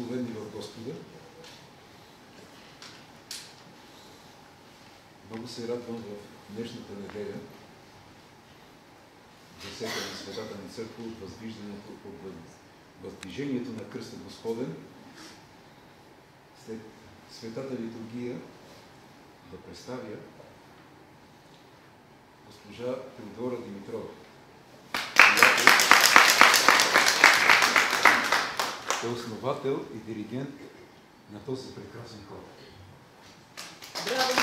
благословени в Господа. Много се радвам в днешната неделя за всяка на Светата на църква от въздвиждането, от въздвижението на кръста Господен. След Светата литургия да представя госпожа Теодора Димитрова, е основател и диригент на този прекрасен хор. Браво!